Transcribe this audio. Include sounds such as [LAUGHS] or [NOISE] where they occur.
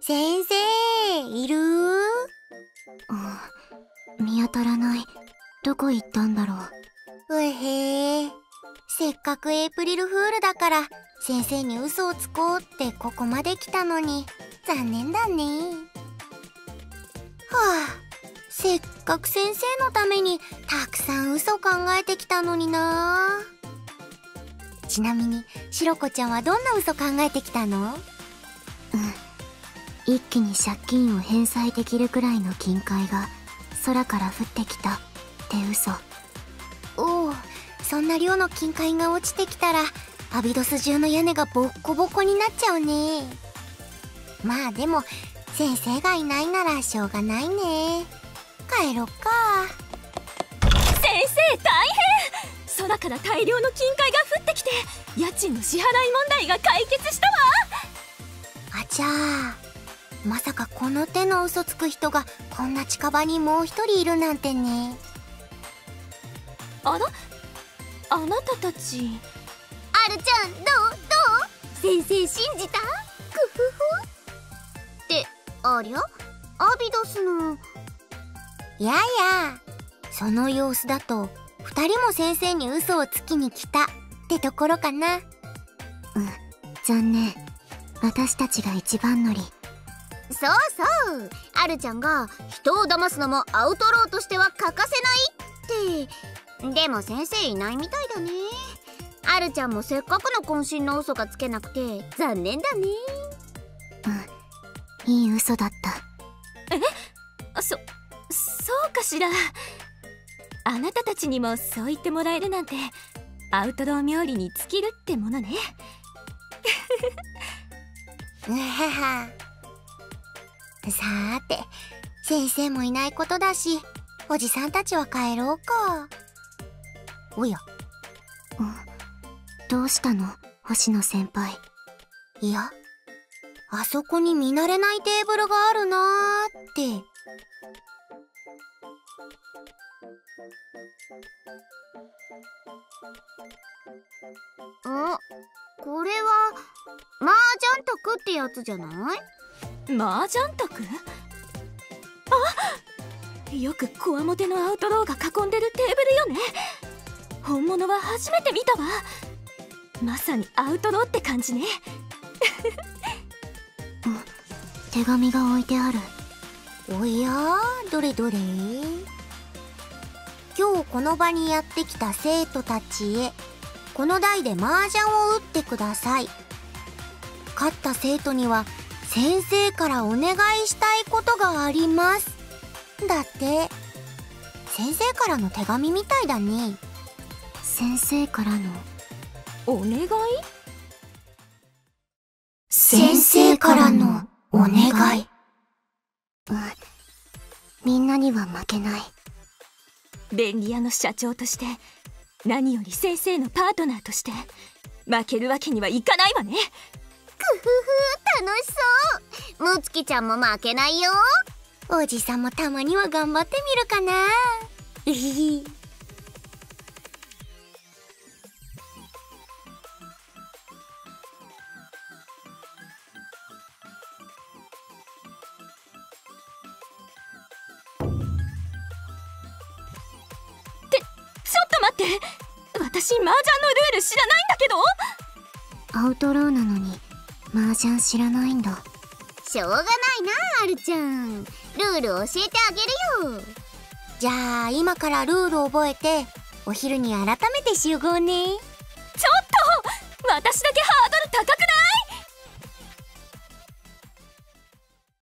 先生いる？見当たらない。どこ行ったんだろう。うへえせっかくエイプリルフールだから先生に嘘をつこうってここまで来たのに。残念だね。はあせっかく先生のためにたくさん嘘考えてきたのになちなみにしろこちゃんはどんな嘘考えてきたの？うん。一気に借金を返済できるくらいの金塊が空から降ってきた。って嘘。おおそんな量の金塊が落ちてきたらアビドス中の屋根がボッコボコになっちゃうね。まあでも先生がいないならしょうがないね。帰ろっか。先生大変！空から大量の金塊が降って家賃の支払い問題が解決したわ。あちゃーまさかこの手の嘘つく人がこんな近場にもう一人いるなんてね。あら？あなたたち。あるちゃんどうどう？先生信じた？クフフ。ってありゃ？アビドスの。ややその様子だと2人も先生に嘘をつきに来たってところかな。うん残念。私たちが一番乗り。そうそう。アルちゃんが人を騙すのもアウトローとしては欠かせないって。でも先生いないみたいだね。アルちゃんもせっかくの渾身の嘘がつけなくて残念だね。うんいい嘘だった。え？そそうかしら。あなたたちにもそう言ってもらえるなんてアウトロー冥利に尽きるってものね。うははさーて先生もいないことだしおじさんたちは帰ろうか。おや。どうしたの？星野先輩。いやあそこに見慣れないテーブルがあるなーって [LAUGHS] んこれは麻雀卓ってやつじゃない？麻雀卓？あよくこわもてのアウトローが囲んでるテーブルよね。本物は初めて見たわ。まさにアウトローって感じね。[LAUGHS] 手紙が置いてある。おやどれどれ？今日この場にやってきた生徒たちへこの台で麻雀を打ってください。勝った生徒には先生からお願いしたいことがあります。だって先生からの手紙みたいだね。先生からのお願い？先生からのお願い。うん。みんなには負けない便利屋の社長として何より先生のパートナーとして負けるわけにはいかないわね。ふふ楽しそう。むつきちゃんも負けないよ。おじさんもたまには頑張ってみるかな。って私麻雀のルール知らないんだけど？アウトローなのに麻雀知らないんだ。しょうがないなあるちゃん。ルール教えてあげるよ。じゃあ今からルール覚えてお昼に改めて集合ね。ちょっと！私だけハード